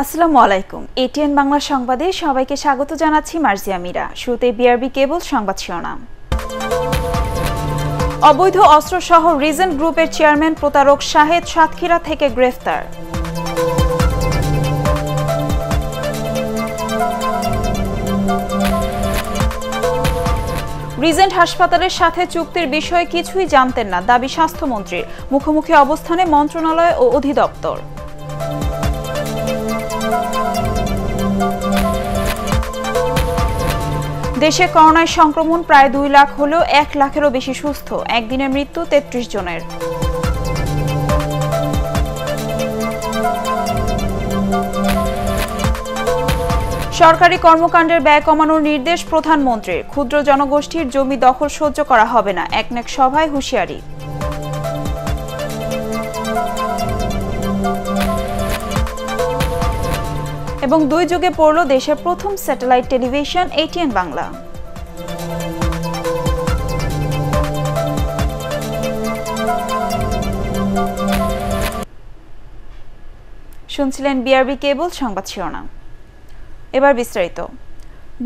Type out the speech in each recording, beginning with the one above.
আসসালামু আলাইকুম। এটিএন বাংলা সংবাদে সবাইকে স্বাগত জানাচ্ছি মার্জিয়া মিরা শুরুতে বিআরবি কেবল সংবাদ শিরোনাম। অবৈধ অস্ত্রসহ রিজেন্ট গ্রুপের চেয়ারম্যান প্রতারক শাহেদ সাতক্ষীরা থেকে গ্রেফতার। রিজেন্ট হাসপাতালের সাথে চুক্তির বিষয়ে কিছুই জানতেন না দাবি স্বাস্থ্যমন্ত্রীর। মুখোমুখি অবস্থানে মন্ত্রণালয় ও অধিদপ্তর। দেশে করোনায় সংক্রমণ প্রায় দুই লাখ হলেও এক লাখেরও বেশি সুস্থ। একদিনের মৃত্যু তেত্রিশ জনের। সরকারি কর্মকাণ্ডের ব্যয় কমানোর নির্দেশ প্রধানমন্ত্রীর। ক্ষুদ্র জনগোষ্ঠীর জমি দখল সহ্য করা হবে না। একনেক সভায় হুঁশিয়ারি। এবং দুই যুগে পড়ল দেশের প্রথম স্যাটেলাইট টেলিভিশন, এটিএন বাংলা। শুনছিলেন বিআরবি কেবল সংবাদ শিরোনাম। এবার বিস্তারিত।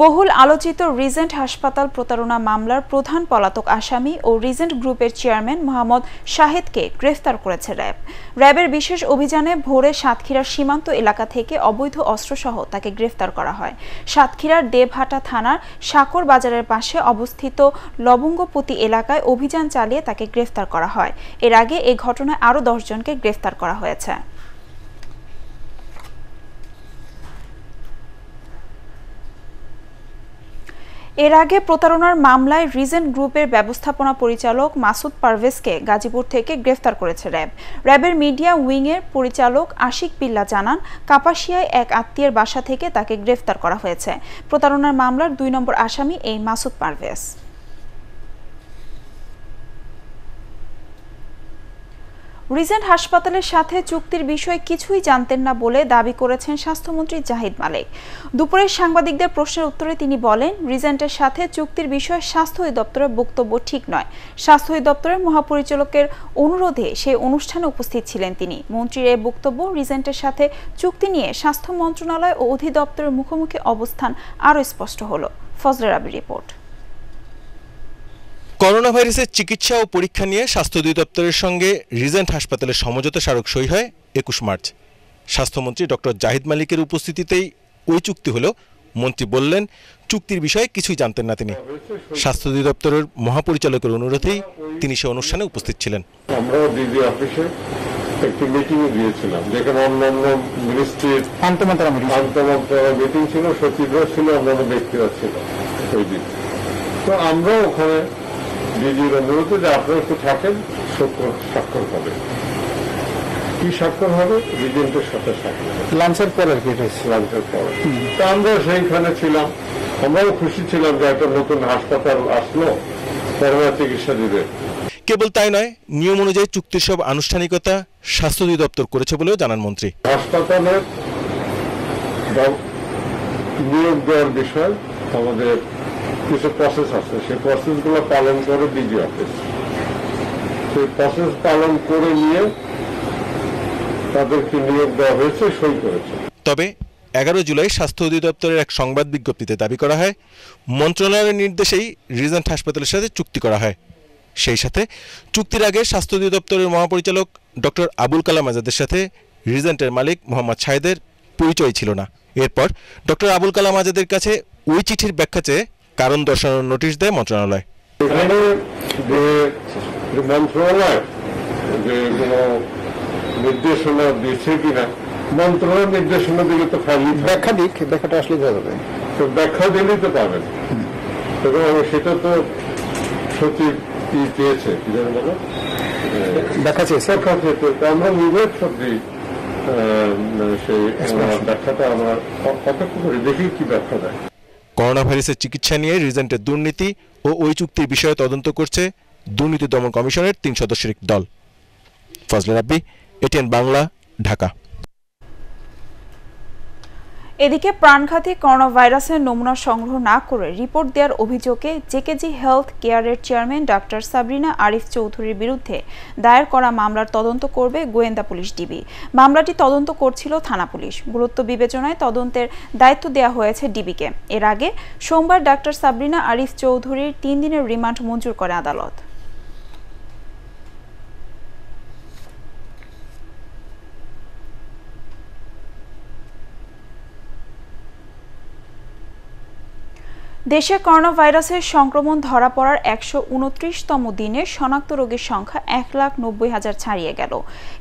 বহুল আলোচিত রিজেন্ট হাসপাতাল প্রতারণা মামলার প্রধান পলাতক আসামি ও রিজেন্ট গ্রুপের চেয়ারম্যান মোহাম্মদ শাহেদকে গ্রেফতার করেছে র্যাব। র্যাবের বিশেষ অভিযানে ভোরে সাতক্ষীরার সীমান্ত এলাকা থেকে অবৈধ অস্ত্রসহ তাকে গ্রেফতার করা হয়। সাতক্ষীরার দেবহাটা থানার সাকর বাজারের পাশে অবস্থিত লবঙ্গপতি এলাকায় অভিযান চালিয়ে তাকে গ্রেফতার করা হয়। এর আগে এই ঘটনায় আরও দশজনকে গ্রেফতার করা হয়েছে। এর আগে প্রতারণার মামলায় রিজেন্ট গ্রুপের ব্যবস্থাপনা পরিচালক মাসুদ পারভেজকে গাজীপুর থেকে গ্রেফতার করেছে র্যাব। র্যাবের মিডিয়া উইংয়ের পরিচালক আশিক পিল্লা জানান, কাপাসিয়ায় এক আত্মীয়ের বাসা থেকে তাকে গ্রেফতার করা হয়েছে। প্রতারণার মামলার দুই নম্বর আসামি এই মাসুদ পারভেজ। রিজেন্ট হাসপাতালের সাথে চুক্তির বিষয়ে কিছুই জানতেন না বলে দাবি করেছেন স্বাস্থ্যমন্ত্রী জাহিদ মালিক। দুপুরে সাংবাদিকদের প্রশ্নের উত্তরে তিনি বলেন, রিজেন্টের সাথে চুক্তির বিষয়ে স্বাস্থ্য অধিদপ্তরের বক্তব্য ঠিক নয়। স্বাস্থ্য অধিদপ্তরের মহাপরিচালকের অনুরোধে সেই অনুষ্ঠানে উপস্থিত ছিলেন তিনি। মন্ত্রীর এই বক্তব্য রিজেন্টের সাথে চুক্তি নিয়ে স্বাস্থ্য মন্ত্রণালয় ও অধিদপ্তরের মুখোমুখি অবস্থান আরও স্পষ্ট হল। ফজলের আবি রিপোর্ট। করোনা ভাইরাসের চিকিৎসা ও পরীক্ষা নিয়ে স্বাস্থ্য অধিদপ্তরের সঙ্গে রিজেন্ট হাসপাতালের সমঝোতা স্মারক সই হয় একুশ মার্চ। স্বাস্থ্যমন্ত্রী ডক্টর জাহিদ মালিকের উপস্থিতিতেই ওই চুক্তি হলেও মন্ত্রী বললেন চুক্তির বিষয়ে কিছুই জানতেন না তিনি। স্বাস্থ্য অধিদপ্তরের মহাপরিচালকের অনুরোধেই তিনি সে অনুষ্ঠানে উপস্থিত ছিলেন। আমরাও ডিজি অফিসে একটি গিয়েছিলাম যেখানে অন্যান্য মিনিস্ট্রির মিটিং ছিল সচিবরা ছিল অন্যান্য ব্যক্তিরা ছিল। ওই দিন। তো আমরা ওখানে ডিজির অনুরোধে যে আপনারা একটু থাকেন স্বাক্ষর হবে। কি স্বাক্ষর হবে? রিজেন্টের সাথে স্বাক্ষর লাঞ্চের পর আর কি লাঞ্চের পরে। তো আমরা সেইখানে ছিলাম। আমরাও খুশি ছিলাম যে একটা নতুন হাসপাতাল আসলো করোনা চিকিৎসা দিবে। কেবল তাই নয় নিয়ম অনুযায়ী চুক্তির সব আনুষ্ঠানিকতা স্বাস্থ্য অধিদপ্তর করেছে বলেও জানান মন্ত্রী। হাসপাতালের নিয়োগ দেওয়ার বিষয় আমাদের কিছু প্রসেস আছে। সেই প্রসেসগুলো পালন করে ডিজি অফিস সেই প্রসেস পালন করে নিয়ে তাদেরকে নিয়োগ দেওয়া হয়েছে, সই করেছে। তবে এগারো জুলাই স্বাস্থ্য অধিদপ্তরের এক সংবাদ বিজ্ঞপ্তিতে দাবি করা হয়, মন্ত্রণালয়ের নির্দেশেই রিজেন্ট হাসপাতালের সাথে চুক্তি করা হয়। সেই সাথে চুক্তির আগে স্বাস্থ্য অধিদপ্তরের মহাপরিচালক ডক্টর আবুল কালাম আজাদের সাথে রিজেন্টের মালিক মোহাম্মদ শাহেদের পরিচয় ছিল না। এরপর ডক্টর আবুল কালাম আজাদের কাছে ওই চিঠির ব্যাখ্যা চেয়ে কারণ দর্শানোর নোটিশ দেয় মন্ত্রণালয়। এখানে যে যে মন্ত্রণালয় যে কোনো নির্দেশনা দিয়েছে কিনা মন্ত্রণালয়ের নির্দেশনা দিলে তো ফাইল ব্যাখ্যা দিক ব্যাখ্যাটা আসলে যাবে। তো ব্যাখ্যা দিলেই তো পাবেন। এবং সেটা তো সচিব কি চেয়েছে কি জানি বলো? ব্যাখ্যা চেয়েছে। ব্যাখ্যা চেয়েছে। তো আমরা নিজের সত্যি সেই ব্যাখ্যাটা আমরা অপেক্ষা করি দেখি কি ব্যাখ্যা দেয়। করোনা ভাইরাসের চিকিৎসা নিয়ে রিজেন্টের দুর্নীতি ও ওই চুক্তির বিষয়ে তদন্ত করছে দুর্নীতি দমন কমিশনের তিন সদস্যের দল। ফজলে রাব্বি, এটিএন বাংলা, ঢাকা। এদিকে প্রাণঘাতী করোনা ভাইরাসের নমুনা সংগ্রহ না করে রিপোর্ট দেওয়ার অভিযোগে জেকেজি হেলথ কেয়ারের চেয়ারম্যান ডক্টর সাবরিনা আরিফ চৌধুরীর বিরুদ্ধে দায়ের করা মামলার তদন্ত করবে গোয়েন্দা পুলিশ ডিবি। মামলাটি তদন্ত করছিল থানা পুলিশ। গুরুত্ব বিবেচনায় তদন্তের দায়িত্ব দেওয়া হয়েছে ডিবিকে। এর আগে সোমবার ডক্টর সাবরিনা আরিফ চৌধুরীর তিন দিনের রিমান্ড মঞ্জুর করে আদালত। দেশে করোনা ভাইরাসের সংক্রমণ ধরা পড়ার একশো উনত্রিশতম দিনে শনাক্ত রোগীর সংখ্যা এক লাখ নব্বই হাজার ছাড়িয়ে গেল।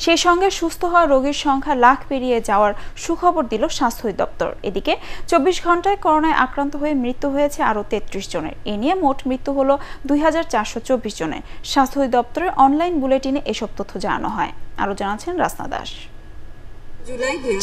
সেই সঙ্গে সুস্থ হওয়া রোগীর সংখ্যা লাখ পেরিয়ে যাওয়ার সুখবর দিল স্বাস্থ্য দপ্তর এদিকে চব্বিশ ঘন্টায় করোনায় আক্রান্ত হয়ে মৃত্যু হয়েছে আরও তেত্রিশ জনের। এ নিয়ে মোট মৃত্যু হল দুই হাজার চারশো চব্বিশ জনের। স্বাস্থ্য দপ্তরের অনলাইন বুলেটিনে এসব তথ্য জানানো হয়। আরও জানাচ্ছেন রাসনা দাস।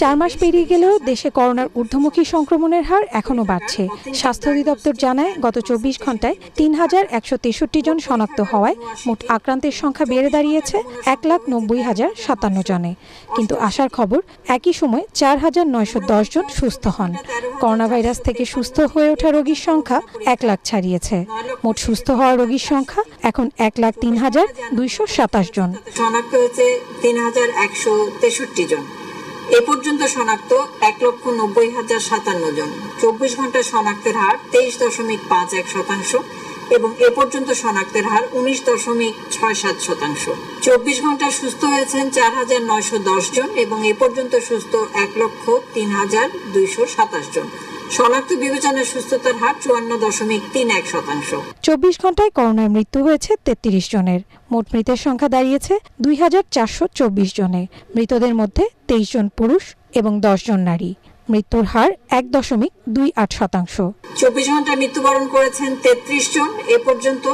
চার মাস পেরিয়ে গেলেও দেশে করোনার ঊর্ধ্বমুখী সংক্রমণের হার এখনও বাড়ছে। স্বাস্থ্য অধিদপ্তর জানায়, গত চব্বিশ ঘন্টায় তিন হাজার একশো তেষট্টি জন শনাক্ত হওয়ায় মোট আক্রান্তের সংখ্যা বেড়ে দাঁড়িয়েছে এক লাখ নব্বই হাজার সাতান্ন জনে। কিন্তু আসার খবর, একই সময় চার হাজার নয়শো দশ জন সুস্থ হন। করোনা ভাইরাস থেকে সুস্থ হয়ে ওঠা রোগীর সংখ্যা এক লাখ ছাড়িয়েছে। মোট সুস্থ হওয়া রোগীর সংখ্যা এখন এক লাখ তিন হাজার দুইশো সাতাশ জন। শনাক্ত হয়েছে তিন হাজার একশো তেষট্টি জন। এ পর্যন্ত শনাক্ত এক লক্ষ নব্বই হাজার সাতান্ন জন। চব্বিশ ঘণ্টা শনাক্তের হার তেইশ দশমিক পাঁচ এক শতাংশ এবং এ পর্যন্ত শনাক্তের হার উনিশ দশমিক ছয় সাত শতাংশ। চব্বিশ ঘণ্টা সুস্থ হয়েছেন চার হাজার নয়শো দশ জন এবং এ পর্যন্ত সুস্থ এক লক্ষ তিন হাজার দুইশো সাতাশ জন। শনাক্ত সুস্থতার হার চুয়ান্ন দশমিক তিন এক শতাংশ। চব্বিশ ঘন্টায় করোনায় মৃত্যু হয়েছে তেত্রিশ জনের। মোট মৃতের সংখ্যা দাঁড়িয়েছে দুই হাজার চারশো চব্বিশ জনে মৃতদের মধ্যে তেইশ জন পুরুষ এবং দশ জন নারী। মৃত্যুর হার এক দশমিক দুই আট শতাংশ। চব্বিশ ঘণ্টা মৃত্যুবরণ করেছেন তেত্রিশ জন। এ পর্যন্ত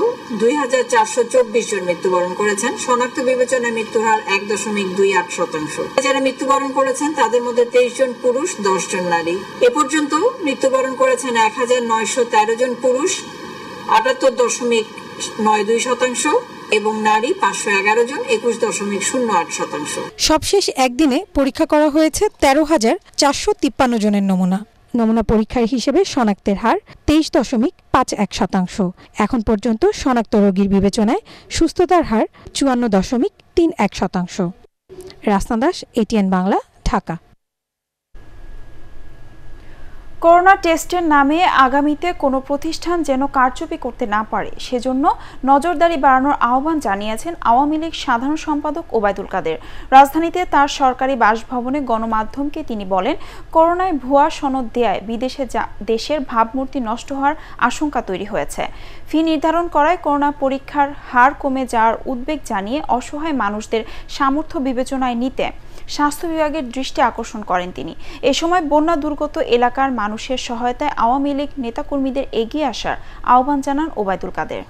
দুই হাজার চারশো চব্বিশ জন মৃত্যুবরণ করেছেন। শনাক্ত বিবেচনায় মৃত্যুর হার এক দশমিক দুই আট শতাংশ। যারা মৃত্যুবরণ করেছেন, তাদের মধ্যে তেইশ জন পুরুষ, দশ জন নারী। এ পর্যন্ত মৃত্যুবরণ করেছেন এক হাজার নয়শো তেরো জন পুরুষ, আটাত্তর দশমিক নয় দুই শতাংশ। এবং নারী পাঁচশো এগারো জন একুশ দশমিক শূন্য আট শতাংশ। সবশেষ একদিনে পরীক্ষা করা হয়েছে তেরো হাজার চারশো তিপ্পান্ন জনের নমুনা। নমুনা পরীক্ষার হিসেবে শনাক্তের হার তেইশ দশমিক পাঁচ এক শতাংশ। এখন পর্যন্ত শনাক্ত রোগীর বিবেচনায় সুস্থতার হার চুয়ান্ন দশমিক তিন এক শতাংশ। রাস্তা দাস, এটিএন বাংলা, ঢাকা। করোনা টেস্টের নামে আগামীতে কোনো প্রতিষ্ঠান যেন কারচুপি করতে না পারে, সেজন্য নজরদারি বাড়ানোর আহ্বান জানিয়েছেন আওয়ামী লীগ সাধারণ সম্পাদক ওবায়দুল কাদের। রাজধানীতে তার সরকারি বাসভবনে গণমাধ্যমকে তিনি বলেন, করোনায় ভুয়া সনদ দেয়ায় বিদেশে দেশের ভাবমূর্তি নষ্ট হওয়ার আশঙ্কা তৈরি হয়েছে। ফি নির্ধারণ করায় করোনা পরীক্ষার হার কমে যাওয়ার উদ্বেগ জানিয়ে অসহায় মানুষদের সামর্থ্য বিবেচনায় নিতে স্বাস্থ্য বিভাগের দৃষ্টি আকর্ষণ করেন তিনি। এ সময় বন্যা দুর্গত এলাকার মানুষের সহায়তায় আওয়ামী লীগ নেতাকর্মীদের এগিয়ে আসার আহ্বান জানান ওবায়দুল কাদের।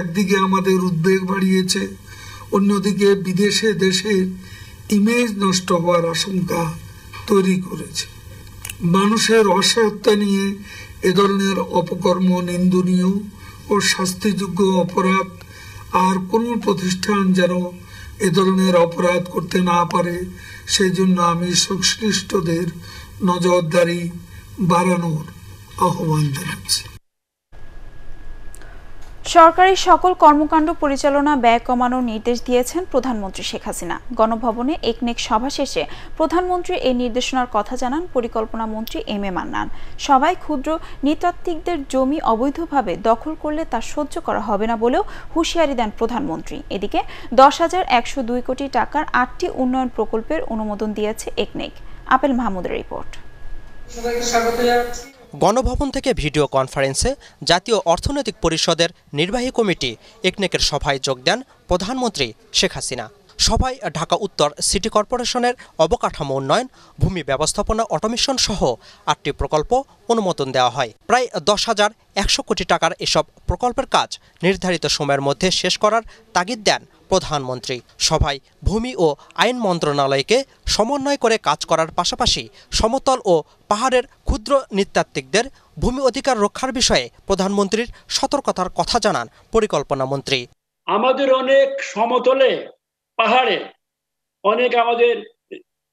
একদিকে আমাদের উদ্বেগ বাড়িয়েছে, অন্যদিকে বিদেশে দেশের ইমেজ নষ্ট হওয়ার আশঙ্কা তৈরি করেছে। মানুষের অসহায়তা নিয়ে এ ধরনের অপকর্ম নিন্দনীয় ও শাস্তিযোগ্য অপরাধ আর কোনো প্রতিষ্ঠান যেন এ ধরনের অপরাধ করতে না পারে সেই জন্য আমি সংশ্লিষ্টদের নজরদারি বাড়ানোর আহ্বান জানাচ্ছি। সরকারি সকল কর্মকাণ্ড পরিচালনা ব্যয় কমানোর নির্দেশ দিয়েছেন প্রধানমন্ত্রী শেখ হাসিনা। গণভবনে একনেক সভা শেষে প্রধানমন্ত্রী এই নির্দেশনার কথা জানান পরিকল্পনা মন্ত্রী এম এ মান্নান। সবাই ক্ষুদ্র নৃতাত্ত্বিকদের জমি অবৈধভাবে দখল করলে তা সহ্য করা হবে না বলেও হুঁশিয়ারি দেন প্রধানমন্ত্রী। এদিকে দশ হাজার একশো দুই কোটি টাকার আটটি উন্নয়ন প্রকল্পের অনুমোদন দিয়েছে একনেক। আপেল মাহমুদের রিপোর্ট। গণভবন থেকে ভিডিও কনফারেন্সে জাতীয় অর্থনৈতিক পরিষদের নির্বাহী কমিটি একনেকের সভায় যোগ দেন প্রধানমন্ত্রী শেখ হাসিনা। সভায় ঢাকা উত্তর সিটি কর্পোরেশনের অবকাঠামো উন্নয়ন, ভূমি ব্যবস্থাপনা অটোমেশন সহ আটটি প্রকল্প অনুমোদন দেওয়া হয়। প্রায় দশ হাজার একশো কোটি টাকার এসব প্রকল্পের কাজ নির্ধারিত সময়ের মধ্যে শেষ করার তাগিদ দেন প্রধানমন্ত্রী। সভায় ভূমি ও আইন মন্ত্রণালয়কে সমন্বয় করে কাজ করার পাশাপাশি সমতল ও পাহাড়ের ক্ষুদ্র নৃতাত্ত্বিকদের ভূমি অধিকার রক্ষার বিষয়ে প্রধানমন্ত্রীর সতর্কতার কথা জানান পরিকল্পনা মন্ত্রী। আমাদের অনেক সমতলে পাহাড়ে অনেক আমাদের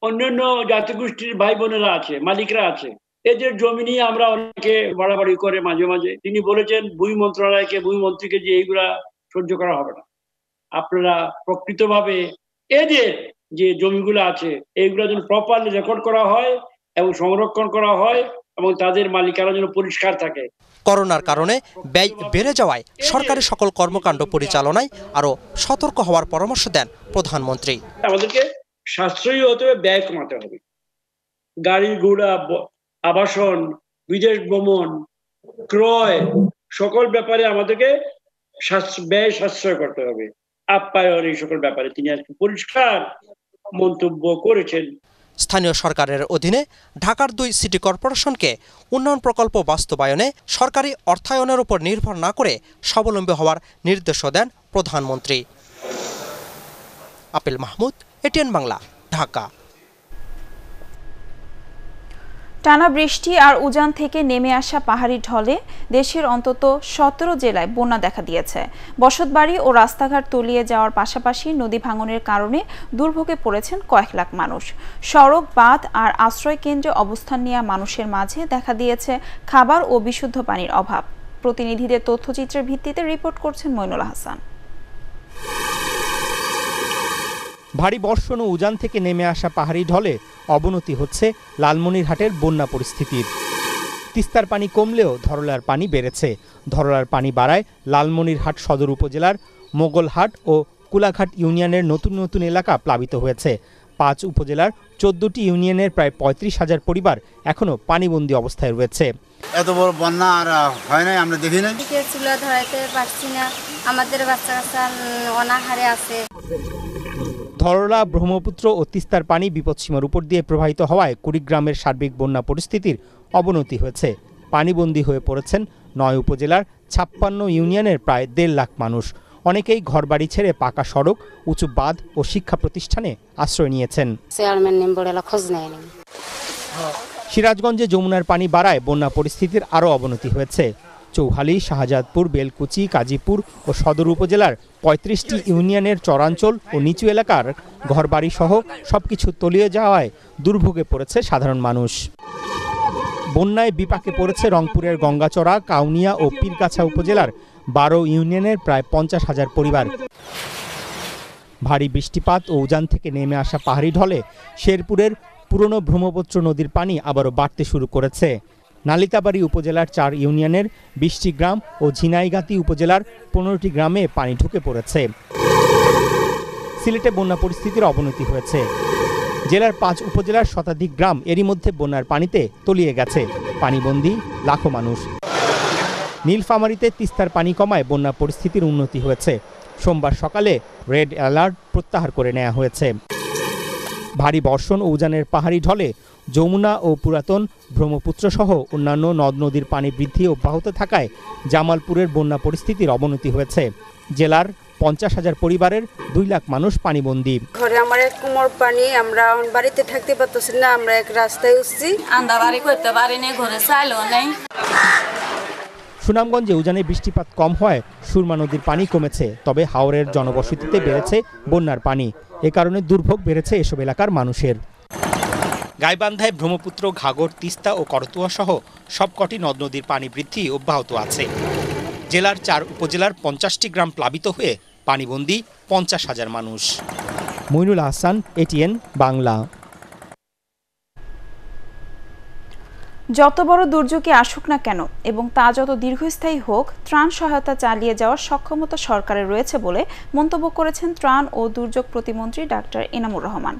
অন্যান্য জাতিগোষ্ঠীর ভাই বোনেরা আছে, মালিকরা আছে। এদের জমি নিয়ে আমরা অনেকে বাড়াবাড়ি করে মাঝে মাঝে। তিনি বলেছেন, ভূমি মন্ত্রণালয়কে, ভূমি মন্ত্রীকে যে এইগুলা সহ্য করা হবে না। আপনারা প্রকৃতভাবে এদের যে জমিগুলো আছে এইগুলো যেন প্রপারলি রেকর্ড করা হয় এবং সংরক্ষণ করা হয় এবং তাদের মালিকানা যেন পরিষ্কার থাকে। করোনার কারণে ব্যয় বেড়ে যাওয়ায় সরকারি সকল কর্মকাণ্ড পরিচালনায় আরও সতর্ক হওয়ার পরামর্শ দেন প্রধানমন্ত্রী। আমাদেরকে সাশ্রয়ী হতে হবে ব্যয় কমাতে হবে। গাড়ি ঘোড়া আবাসন বিদেশ ভ্রমণ ক্রয় সকল ব্যাপারে আমাদেরকে ব্যয় সাশ্রয় করতে হবে। আপ্যায়ন এই সকল ব্যাপারে তিনি আজকে পরিষ্কার মন্তব্য করেছেন। স্থানীয় সরকারের অধীনে ঢাকার দুই সিটি কর্পোরেশনকে উন্নয়ন প্রকল্প বাস্তবায়নে সরকারি অর্থায়নের উপর নির্ভর না করে স্বাবলম্বী হওয়ার নির্দেশও দেন প্রধানমন্ত্রী। আপেল মাহমুদ, এটিএন বাংলা, ঢাকা। টানা বৃষ্টি আর উজান থেকে নেমে আসা পাহাড়ি ঢলে দেশের অন্তত সতেরো জেলায় বন্যা দেখা দিয়েছে। বসতবাড়ি ও রাস্তাঘাট তলিয়ে যাওয়ার পাশাপাশি নদী ভাঙনের কারণে দুর্ভোগে পড়েছেন কয়েক লাখ মানুষ। সড়ক, বাঁধ আর আশ্রয় কেন্দ্রে অবস্থান নেওয়া মানুষের মাঝে দেখা দিয়েছে খাবার ও বিশুদ্ধ পানির অভাব। প্রতিনিধিদের তথ্যচিত্রের ভিত্তিতে রিপোর্ট করছেন মইনুল হাসান ভারী বর্ষণ ও উজান থেকে নেমে আসা পাহাড়ি ঢলে অবনতি হচ্ছে লালমনিরহাটের বন্যা পরিস্থিতির। তিস্তার পানি কমলেও ধরলার পানি বেড়েছে। ধরলার পানি বাড়ায় লালমনিরহাট সদর উপজেলার মোগলহাট ও কুলাঘাট ইউনিয়নের নতুন নতুন এলাকা প্লাবিত হয়েছে। পাঁচ উপজেলার চোদ্দটি ইউনিয়নের প্রায় পঁয়ত্রিশ হাজার পরিবার এখনও পানিবন্দি অবস্থায় রয়েছে। এত বড় বন্যা আর হয় নাই আমরা দেখি নাই। চুলা ধরাইতে পারছি না। আমাদের বাচ্চা কাচ্চা অনাহারে আছে। ধরলা ব্রহ্মপুত্র ও তিস্তার পানি বিপদসীমার উপর দিয়ে প্রবাহিত হওয়ায় কুড়িগ্রামের সার্বিক বন্যা পরিস্থিতির অবনতি হয়েছে। পানিবন্দী হয়ে পড়েছেন নয় উপজেলার ছাপ্পান্ন ইউনিয়নের প্রায় দেড় লাখ মানুষ। অনেকেই ঘরবাড়ি ছেড়ে পাকা সড়ক উঁচু বাঁধ ও শিক্ষা প্রতিষ্ঠানে আশ্রয় নিয়েছেন। সিরাজগঞ্জে যমুনার পানি বাড়ায় বন্যা পরিস্থিতির আরও অবনতি হয়েছে। চৌহালি, শাহজাদপুর, বেলকুচি, কাজীপুর ও সদর উপজেলার পঁয়ত্রিশটি ইউনিয়নের চরাঞ্চল ও নিচু এলাকার ঘরবাড়ি সহ সবকিছু তলিয়ে যাওয়ায় দুর্ভোগে পড়েছে সাধারণ মানুষ। বন্যায় বিপাকে পড়েছে রংপুরের গঙ্গাচড়া, কাউনিয়া ও পীরগাছা উপজেলার বারো ইউনিয়নের প্রায় পঞ্চাশ হাজার পরিবার। ভারী বৃষ্টিপাত ও উজান থেকে নেমে আসা পাহাড়ি ঢলে শেরপুরের পুরনো ব্রহ্মপুত্র নদীর পানি আবারও বাড়তে শুরু করেছে। নালিতাবাড়ি উপজেলার চার ইউনিয়নের বিশটি গ্রাম ও ঝিনাইগাতি উপজেলার পনেরোটি গ্রামে পানি ঢুকে পড়েছে। সিলেটে বন্যা পরিস্থিতির অবনতি হয়েছে। জেলার পাঁচ উপজেলার শতাধিক গ্রাম এরই মধ্যে বন্যার পানিতে তলিয়ে গেছে। পানিবন্দী, লাখো মানুষ। নীলফামারীতে তিস্তার পানি কমায় বন্যা পরিস্থিতির উন্নতি হয়েছে। সোমবার সকালে রেড অ্যালার্ট প্রত্যাহার করে নেওয়া হয়েছে। ভারী বর্ষণ ও উজানের পাহাড়ি ঢলে যমুনা ও পুরাতন ব্রহ্মপুত্র সহ অন্যান্য নদ নদীর পানি বৃদ্ধি অব্যাহত থাকায় জামালপুরের বন্যা পরিস্থিতির অবনতি হয়েছে। জেলার পঞ্চাশ হাজার পরিবারের দুই লাখ মানুষ পানিবন্দী। ঘরে আমার এক কুমোর পানি আমরা বাড়িতে থাকতে পারতেছি না আমরা এক রাস্তায় উঠছি। আন্দা বাড়ি করতে পারিনি ঘরে চাইলেও নেই। সুনামগঞ্জে উজানে বৃষ্টিপাত কম হয় সুরমা নদীর পানি কমেছে তবে হাওরের জনবসতিতে বেড়েছে বন্যার পানি। এ কারণে দুর্ভোগ বেড়েছে এসব এলাকার মানুষের। গাইবান্ধায় ব্রহ্মপুত্র, ঘাগর, তিস্তা ও করতুয়া সহ সবকটি নদ নদীর পানি বৃদ্ধি অব্যাহত আছে। জেলার চার উপজেলার পঞ্চাশটি গ্রাম প্লাবিত হয়ে পানিবন্দী পঞ্চাশ হাজার মানুষ। মইনুল আহসান এটিএন বাংলা। যত বড় দুর্যোগই আসুক না কেন এবং তা যত দীর্ঘস্থায়ী হোক, ত্রাণ সহায়তা চালিয়ে যাওয়ার সক্ষমতা সরকারের রয়েছে বলে মন্তব্য করেছেন ত্রাণ ও দুর্যোগ প্রতিমন্ত্রী ডাক্তার এনামুর রহমান।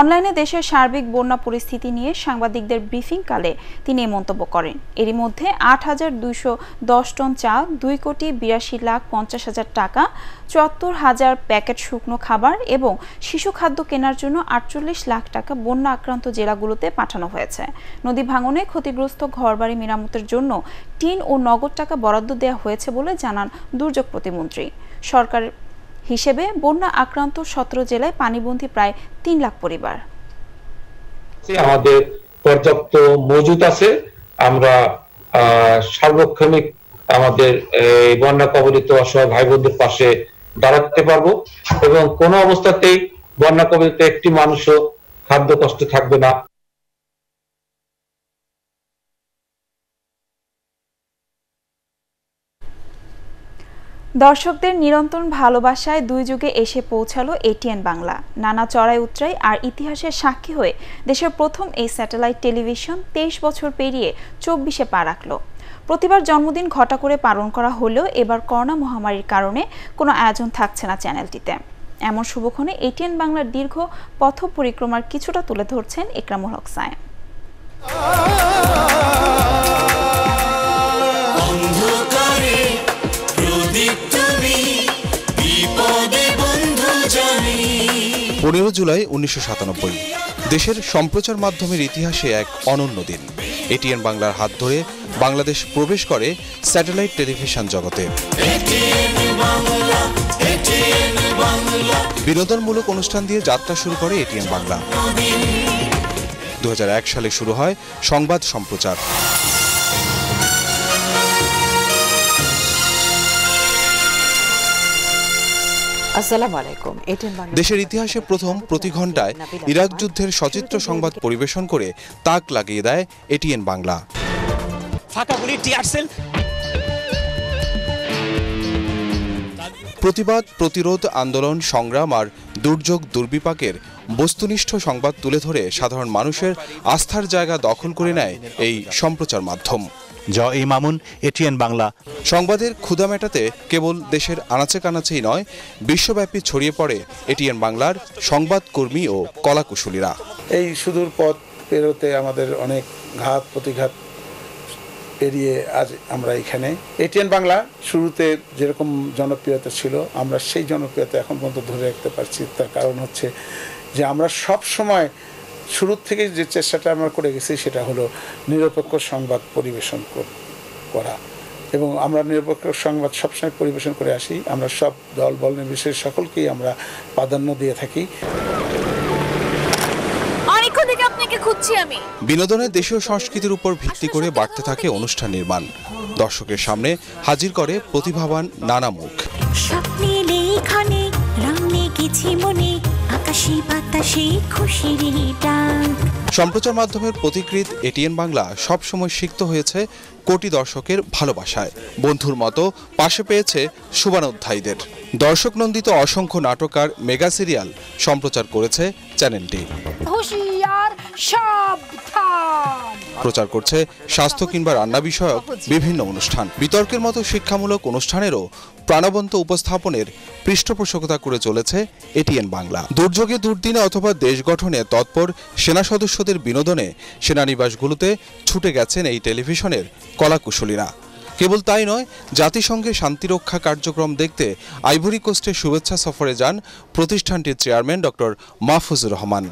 অনলাইনে দেশের সার্বিক বন্যা পরিস্থিতি নিয়ে সাংবাদিকদের ব্রিফিংকালে তিনি এই মন্তব্য করেন। এরই মধ্যে আট হাজার দুইশো দশ টন চাল, দুই কোটি বিরাশি লাখ পঞ্চাশ হাজার টাকা চুয়াত্তর হাজার প্যাকেট শুকনো খাবার এবং শিশু খাদ্য কেনার জন্য আটচল্লিশ লাখ টাকা বন্যা আক্রান্ত জেলাগুলোতে পাঠানো হয়েছে। নদী ভাঙনে ক্ষতিগ্রস্ত ঘরবাড়ি মেরামতের জন্য টিন ও নগদ টাকা বরাদ্দ দেওয়া হয়েছে বলে জানান দুর্যোগ প্রতিমন্ত্রী। সরকার হিসেবে বন্যা আক্রান্ত সতেরো জেলায় পানিবন্দী প্রায় তিন লাখ পরিবার। আমাদের পর্যাপ্ত মজুদ আছে। আমরা সার্বক্ষণিক আমাদের বন্যা কবলিত অসহায় ভাই বোনদের পাশে দাঁড়াতে পারব এবং কোনো অবস্থাতেই বন্যা কবলিত একটি মানুষও খাদ্য কষ্টে থাকবে না। দর্শকদের নিরন্তর ভালোবাসায় দুই যুগে এসে পৌঁছালো এটিএন বাংলা। নানা চড়াই উতরাই আর ইতিহাসের সাক্ষী হয়ে দেশের প্রথম এই স্যাটেলাইট টেলিভিশন তেইশ বছর পেরিয়ে চব্বিশে পা রাখল। প্রতিবার জন্মদিন ঘটা করে পালন করা হলেও এবার করোনা মহামারীর কারণে কোনো আয়োজন থাকছে না চ্যানেলটিতে। এমন শুভক্ষণে এটিএন বাংলার দীর্ঘ পথ পরিক্রমার কিছুটা তুলে ধরছেন একরামুল হক সায়েম। পনেরো জুলাই উনিশশো সাতানব্বই দেশের সম্প্রচার মাধ্যমের ইতিহাসে এক অনন্য দিন। এটিএন বাংলার হাত ধরে বাংলাদেশ প্রবেশ করে স্যাটেলাইট টেলিভিশন জগতে। বিনোদনমূলক অনুষ্ঠান দিয়ে যাত্রা শুরু করে এটিএন বাংলা। দু হাজার এক সালে শুরু হয় সংবাদ সম্প্রচার। দেশের ইতিহাসে প্রথম প্রতি ঘন্টায় ইরাক যুদ্ধের সচিত্র সংবাদ পরিবেশন করে তাক লাগিয়ে দেয় এটিএন বাংলা। ফাঁকা গুলি টিয়ারসেল প্রতিবাদ প্রতিরোধ আন্দোলন সংগ্রাম আর দুর্যোগ দুর্বিপাকের বস্তুনিষ্ঠ সংবাদ তুলে ধরে সাধারণ মানুষের আস্থার জায়গা দখল করে নেয় এই সম্প্রচার মাধ্যম। জ এই মামুন এটিএন বাংলা। সংবাদের ক্ষুদা মেটাতে কেবল দেশের আনাচে কানাচেই নয় বিশ্বব্যাপী ছড়িয়ে পড়ে এটিএন বাংলার সংবাদকর্মী ও কলাকুশলীরা। এই সুদূর পথ পেরোতে আমাদের অনেক ঘাত প্রতিঘাত পেরিয়ে আজ আমরা এখানে। এটিএন বাংলা শুরুতে যেরকম জনপ্রিয়তা ছিল আমরা সেই জনপ্রিয়তা এখন পর্যন্ত ধরে রাখতে পারছি। তার কারণ হচ্ছে যে আমরা সব সময় শুরুর থেকে যে চেষ্টাটা আমরা করে গেছি সেটা হলো নিরপেক্ষ সংবাদ পরিবেশন করা। এবং আমরা নিরপেক্ষ সংবাদ সবসময় পরিবেশন করে আসি। আমরা সব দল বল নির্বিশেষে সকলকেই আমরা প্রাধান্য দিয়ে থাকি। অনেকক্ষণ খুঁজছি আমি। বিনোদনের দেশীয় সংস্কৃতির উপর ভিত্তি করে বাড়তে থাকে অনুষ্ঠান নির্মাণ। দর্শকের সামনে হাজির করে প্রতিভাবান নানা মুখ। স্বপ্নে এখানে রঙে গেছি মনে আকাশে সম্প্রচার মাধ্যমের পথিকৃত এটিএন বাংলা সবসময় সিক্ত হয়েছে কোটি দর্শকের ভালোবাসায়। বন্ধুর মতো পাশে পেয়েছে শুভানোধ্যায়ীদের দর্শক নন্দিত অসংখ্য নাটক আর মেগা সিরিয়াল সম্প্রচার করেছে চ্যানেলটি। প্রচার করছে স্বাস্থ্য কিংবা রান্না বিষয়ক বিভিন্ন অনুষ্ঠান। বিতর্কের মতো শিক্ষামূলক অনুষ্ঠানেরও প্রাণবন্ত উপস্থাপনের পৃষ্ঠপোষকতা করে চলেছে এটিএন বাংলা। দুর্যোগে দুর্দিনে অথবা দেশ গঠনে তৎপর সেনা সদস্যদের বিনোদনে সেনানিবাসগুলোতে ছুটে গেছেন এই টেলিভিশনের কলাকুশলীরা। কেবল তাই নয় জাতিসংঘের শান্তিরক্ষা কার্যক্রম দেখতে আইভরি কোস্টে শুভেচ্ছা সফরে যান প্রতিষ্ঠানটির চেয়ারম্যান ডক্টর মাহফুজুর রহমান।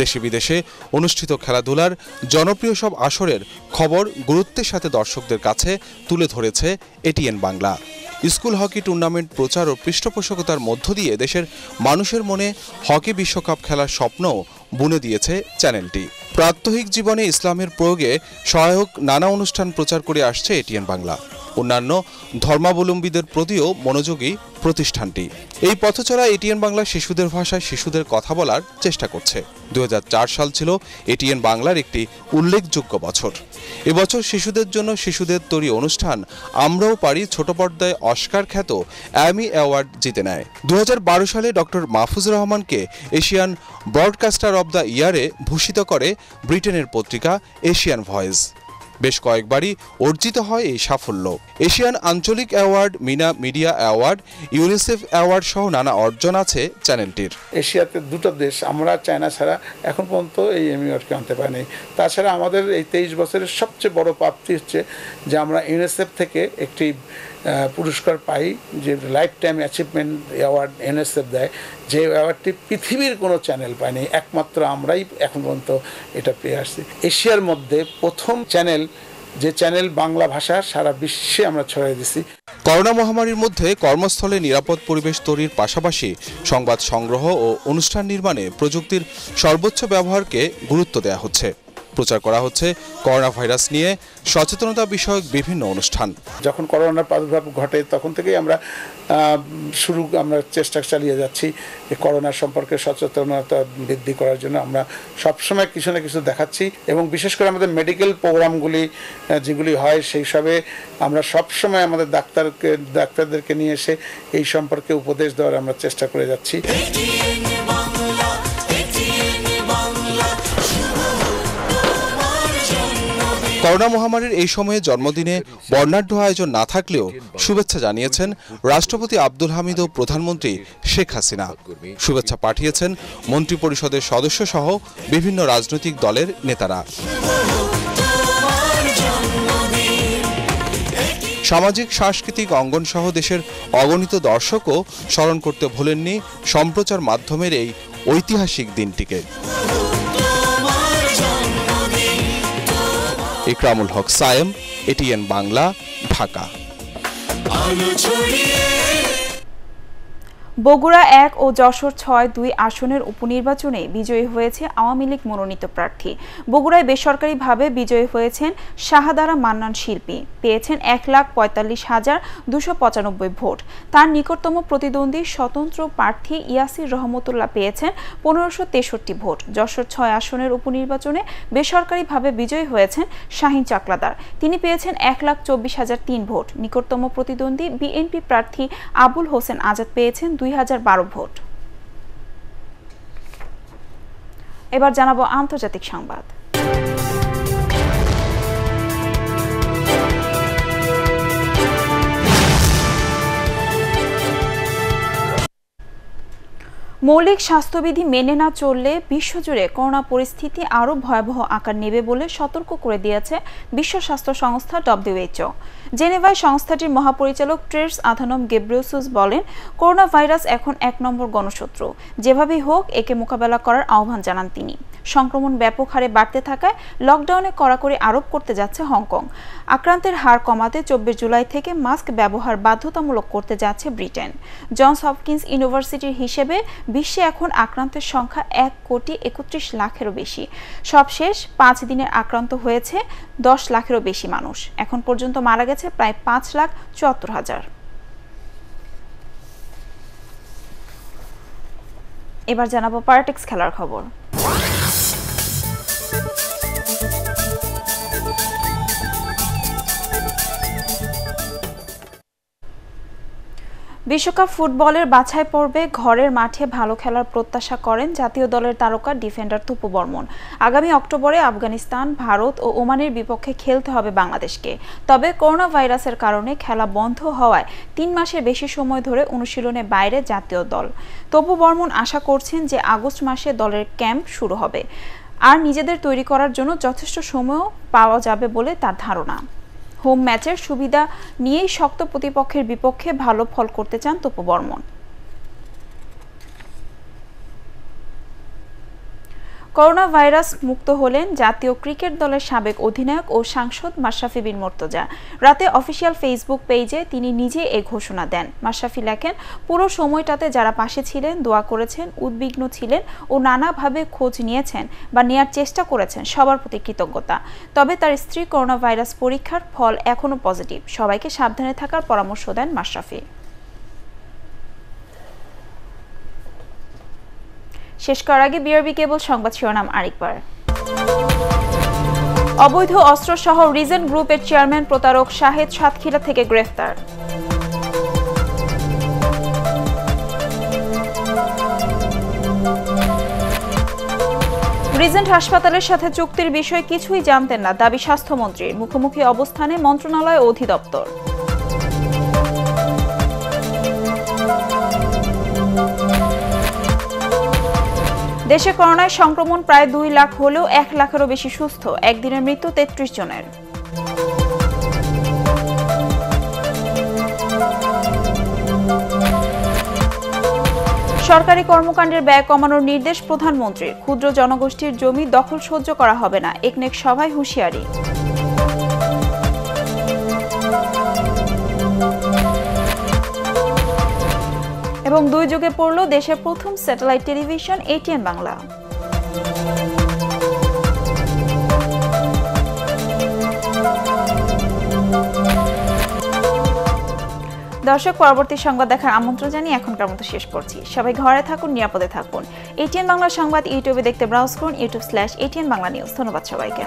দেশে বিদেশে অনুষ্ঠিত খেলাধুলার জনপ্রিয় সব আসরের খবর গুরুত্বের সাথে দর্শকদের কাছে তুলে ধরেছে ATN Bangla. School hockey tournament প্রচার ও পৃষ্ঠপোষকতার মধ্য দিয়ে দেশের মানুষের মনে হকি বিশ্বকাপ খেলার স্বপ্নও বুনে দিয়েছে চ্যানেলটি। প্রাত্যহিক জীবনে ইসলামের প্রয়োগে সহায়ক নানা অনুষ্ঠান প্রচার করে আসছে এটিএন বাংলা। অন্যান্য ধর্মাবলম্বীদের প্রতিও মনোযোগী প্রতিষ্ঠানটি। এই পথচলা এটিএন বাংলা শিশুদের ভাষায় শিশুদের কথা বলার চেষ্টা করছে। দু হাজার চার সাল ছিল এটিএন বাংলার একটি উল্লেখযোগ্য বছর। এবছর শিশুদের জন্য শিশুদের তৈরি অনুষ্ঠান আমরাও পারি ছোট পর্দায় অস্কার খ্যাত অ্যামি অ্যাওয়ার্ড জিতে নেয়। দু হাজার বারো সালে ডক্টর মাহফুজ রহমানকে এশিয়ান ব্রডকাস্টার অব দ্য ইয়ারে ভূষিত করে ব্রিটেনের পত্রিকা এশিয়ান ভয়েস। বেশ কয়েকবারই অর্জিত হয় এই সাফল্য। এশিয়ান আঞ্চলিক award, Meena media award, UNICEF award সহ নানা অর্জন আছে চ্যানেলটির। এশিয়াতে দুটো দেশ, আমরা চায়না ছাড়া এখন পর্যন্ত এই এমিওয়ার্ডকে আনতে পারিনি। তাছাড়া আমাদের এই তেইশ বছরের সবচেয়ে বড় প্রাপ্তি হচ্ছে যে আমরা ইউনিসেফ থেকে একটি পুরস্কার পাই, যে life time achievement award UNICEF দেয়, যে অ্যাওয়ার্ডটি পৃথিবীর কোনো চ্যানেল পায়নি, একমাত্র আমরাই এখন পর্যন্ত এটা পেয়ে আসছি। এশিয়ার মধ্যে প্রথম চ্যানেল যে চ্যানেল বাংলা ভাষা সারা বিশ্বে আমরা ছড়িয়ে দিছি। করোনা মহামারীর মধ্যে কর্মস্থলে নিরাপদ পরিবেশ তৈরির পাশাপাশি সংবাদ সংগ্রহ ও অনুষ্ঠান নির্মাণে প্রযুক্তির সর্বোচ্চ ব্যবহারকে গুরুত্ব দেওয়া হচ্ছে। প্রচার করা হচ্ছে করোনা ভাইরাস নিয়ে সচেতনতা বিষয়ক বিভিন্ন অনুষ্ঠান। যখন করোনার প্রাদুর্ভাব ঘটে তখন থেকেই আমরা শুরু আমরা চেষ্টা চালিয়ে যাচ্ছি যে করোনা সম্পর্কে সচেতনতা বৃদ্ধি করার জন্য। আমরা সবসময় কিছু না কিছু দেখাচ্ছি এবং বিশেষ করে আমাদের মেডিকেল প্রোগ্রামগুলি যেগুলি হয় সেই সবে আমরা সবসময় আমাদের ডাক্তারকে ডাক্তারদেরকে নিয়ে এসে এই সম্পর্কে উপদেশ দেওয়ার আমরা চেষ্টা করে যাচ্ছি। করোনা মহামারীর এই সময়ে জন্মদিনে বর্ণাঢ্য আয়োজন না থাকলেও শুভেচ্ছা জানিয়েছেন রাষ্ট্রপতি আব্দুল হামিদ ও প্রধানমন্ত্রী শেখ হাসিনা। শুভেচ্ছা পাঠিয়েছেন মন্ত্রিপরিষদের সদস্য সহ বিভিন্ন রাজনৈতিক দলের নেতারা। সামাজিক, সাংস্কৃতিক অঙ্গন সহ দেশের অগণিত দর্শকও স্মরণ করতে ভোলেননি সম্প্রচার মাধ্যমের এই ঐতিহাসিক দিনটিকে। ইকরামুল হক সায়েম এটিএন বাংলা ঢাকা। বগুড়া এক ও যশোর ছয় দুই আসনের উপনির্বাচনে বিজয়ী হয়েছে আওয়ামী লীগ মনোনীত প্রার্থী। বগুড়ায় বেসরকারিভাবে বিজয়ী হয়েছেন শাহাদারা মান্নান শিল্পী। পেয়েছেন এক লাখ পঁয়তাল্লিশ হাজার দুশো পঁচানব্বই ভোট। তার নিকটতম প্রতিদ্বন্দ্বী স্বতন্ত্র প্রার্থী ইয়াসির রহমতুল্লাহ পেয়েছেন পনেরোশো তেষট্টি ভোট। যশোর ছয় আসনের উপনির্বাচনে বেসরকারিভাবে বিজয়ী হয়েছেন শাহিন চাকলাদার। তিনি পেয়েছেন এক লাখ চব্বিশ হাজার তিন ভোট। নিকটতম প্রতিদ্বন্দ্বী বিএনপি প্রার্থী আবুল হোসেন আজাদ পেয়েছেন দুই হাজার বারো ভোট। এবার জানাব আন্তর্জাতিক সংবাদ। মৌলিক স্বাস্থ্যবিধি মেনে না চললে বিশ্বজুড়ে করোনা পরিস্থিতি আরও ভয়াবহ আকার নেবে বলে সতর্ক করে দিয়েছে বিশ্ব স্বাস্থ্য সংস্থা ডব্লিউএইচও। জেনেভায় সংস্থাটির মহাপরিচালক ট্রেস আধানম গেব্রিউসুস বলেন, করোনা ভাইরাস এখন এক নম্বর গণশত্রু। যেভাবেই হোক, একে মোকাবেলা করার আহ্বান জানান তিনি। সংক্রমণ ব্যাপক হারে বাড়তে থাকায় লকডাউনে কড়াকড়ি আরোপ করতে যাচ্ছে হংকং। আক্রান্তের হার কমাতে চব্বিশ জুলাই থেকে মাস্ক ব্যবহার বাধ্যতামূলক করতে যাচ্ছে ব্রিটেন। জনস হপকিন্স ইউনিভার্সিটির হিসেবে বিশ্বে এখন আক্রান্তের সংখ্যা এক কোটি একত্রিশ লাখেরও বেশি। সবশেষ পাঁচ দিনের আক্রান্ত হয়েছে দশ লাখেরও বেশি মানুষ। এখন পর্যন্ত মারা গেছে প্রায় পাঁচ লাখ চুয়াত্তর হাজার। এবার জানাব পার্টিক্স খেলার খবর। বিশ্বকাপ ফুটবলের বাছাই পর্বে ঘরের মাঠে ভালো খেলার প্রত্যাশা করেন জাতীয় দলের তারকা ডিফেন্ডার তুপু বর্মন। আগামী অক্টোবরে আফগানিস্তান, ভারত ও ওমানের বিপক্ষে খেলতে হবে বাংলাদেশকে। তবে করোনা ভাইরাসের কারণে খেলা বন্ধ হওয়ায় তিন মাসের বেশি সময় ধরে অনুশীলনে বাইরে জাতীয় দল। তপু বর্মন আশা করছেন যে আগস্ট মাসে দলের ক্যাম্প শুরু হবে। আর নিজেদের তৈরি করার জন্য যথেষ্ট সময়ও পাওয়া যাবে বলে তার ধারণা। হোম ম্যাচের সুবিধা নিয়েই শক্ত প্রতিপক্ষের বিপক্ষে ভালো ফল করতে চান তপু বর্মন। করোনা ভাইরাস মুক্ত হলেন জাতীয় ক্রিকেট দলের সাবেক অধিনায়ক ও সাংসদ মাশরাফি বিন মোর্তজা। রাতে অফিসিয়াল ফেসবুক পেজে তিনি নিজে এ ঘোষণা দেন। মাশরাফি লেখেন, পুরো সময়টাতে যারা পাশে ছিলেন, দোয়া করেছেন, উদ্বিগ্ন ছিলেন ও নানাভাবে খোঁজ নিয়েছেন বা নেয়ার চেষ্টা করেছেন, সবার প্রতি কৃতজ্ঞতা। তবে তার স্ত্রী করোনা ভাইরাস পরীক্ষার ফল এখনও পজিটিভ। সবাইকে সাবধানে থাকার পরামর্শ দেন মাশরাফি। শেষ করার আগে বিআরবি কেবল সংবাদ শিরোনাম আরেকবার। অবৈধ অস্ত্র সহ রিজেন্ট গ্রুপের চেয়ারম্যান প্রতারক শাহেদ সাতক্ষীরা থেকে গ্রেফতার। রিজেন্ট হাসপাতালের সাথে চুক্তির বিষয়ে কিছুই জানতেন না দাবি স্বাস্থ্যমন্ত্রীর। মুখোমুখি অবস্থানে মন্ত্রণালয় অধিদপ্তর। দেশে করোনায় সংক্রমণ প্রায় দুই লাখ হলেও এক লাখেরও বেশি সুস্থ। একদিনের মৃত্যু তেত্রিশ জনের। সরকারি কর্মকাণ্ডের ব্যয় কমানোর নির্দেশ প্রধানমন্ত্রীর। ক্ষুদ্র জনগোষ্ঠীর জমি দখল সহ্য করা হবে না। একনেক সভায় হুঁশিয়ারি। এবং দুই যুগে পড়ল দেশের প্রথম স্যাটেলাইট টেলিভিশন, এটিএন বাংলা। দর্শক, পরবর্তী সংবাদ দেখার আমন্ত্রণ জানিয়ে এখনকার মতো শেষ করছি। সবাই ঘরে থাকুন, নিরাপদে থাকুন। এটিএন বাংলা সংবাদ ইউটিউবে দেখতে ব্রাউজ করুন YouTube slash ATN Bangla news ধন্যবাদ সবাইকে।